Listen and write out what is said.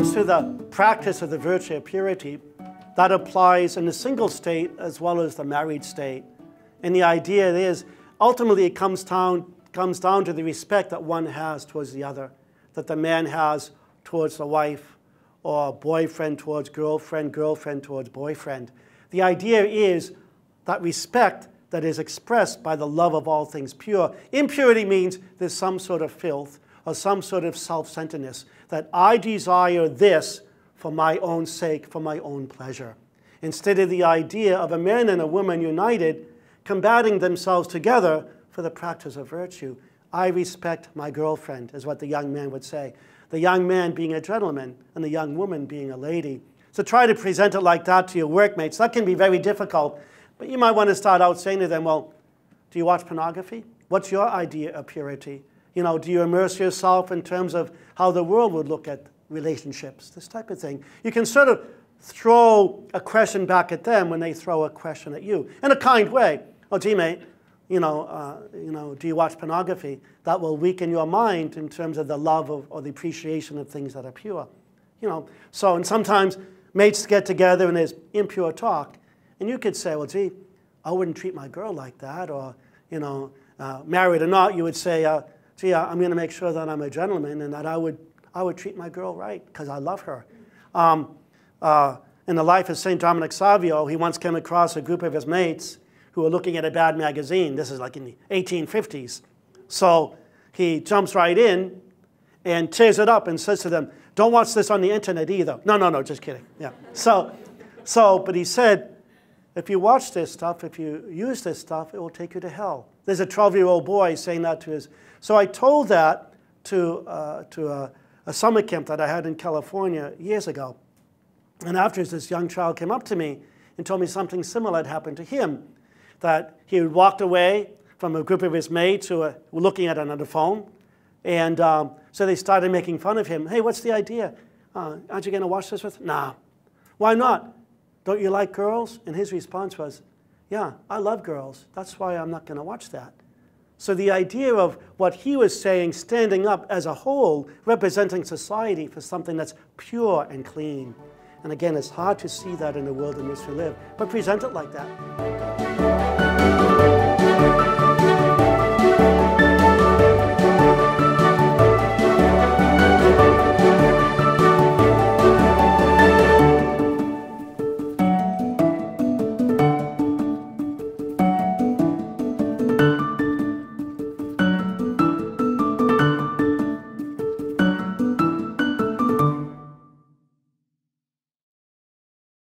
comes to the practice of the virtue of purity, that applies in the single state as well as the married state. And the idea is ultimately it comes down, comes down to the respect that one has towards the other, that the man has towards the wife, or boyfriend towards girlfriend, girlfriend towards boyfriend. The idea is that respect that is expressed by the love of all things pure. Impurity means there's some sort of filth or some sort of self centeredness, that I desire this for my own sake, for my own pleasure. Instead of the idea of a man and a woman united, combating themselves together for the practice of virtue. I respect my girlfriend, is what the young man would say. The young man being a gentleman and the young woman being a lady. So try to present it like that to your workmates. That can be very difficult. But you might want to start out saying to them, well, do you watch pornography? What's your idea of purity? You know, do you immerse yourself in terms of how the world would look at relationships? This type of thing. You can sort of throw a question back at them when they throw a question at you in a kind way. Oh, gee, mate, you know, uh, you know, do you watch pornography? That will weaken your mind in terms of the love of, or the appreciation of things that are pure. You know, so and sometimes mates get together and there's impure talk, and you could say, well, gee, I wouldn't treat my girl like that, or you know, uh, married or not, you would say, uh, gee, I'm going to make sure that I'm a gentleman and that I would, I would treat my girl right because I love her. Um, uh, in the life of St. Dominic Savio, he once came across a group of his mates who were looking at a bad magazine. This is like in the 1850s. So he jumps right in and tears it up and says to them, don't watch this on the internet either. No, no, no, just kidding. Yeah. So, so, but he said, if you watch this stuff, if you use this stuff, it will take you to hell. There's a 12-year-old boy saying that to his. So I told that to, uh, to a, a summer camp that I had in California years ago. And afterwards, this young child came up to me and told me something similar had happened to him. That he had walked away from a group of his mates who were looking at another phone. And um, so they started making fun of him. Hey, what's the idea? Uh, aren't you going to watch this with? Nah. Why not? Don't you like girls? And his response was, Yeah, I love girls. That's why I'm not going to watch that. So the idea of what he was saying, standing up as a whole, representing society for something that's pure and clean. And again, it's hard to see that in the world in which we live, but present it like that.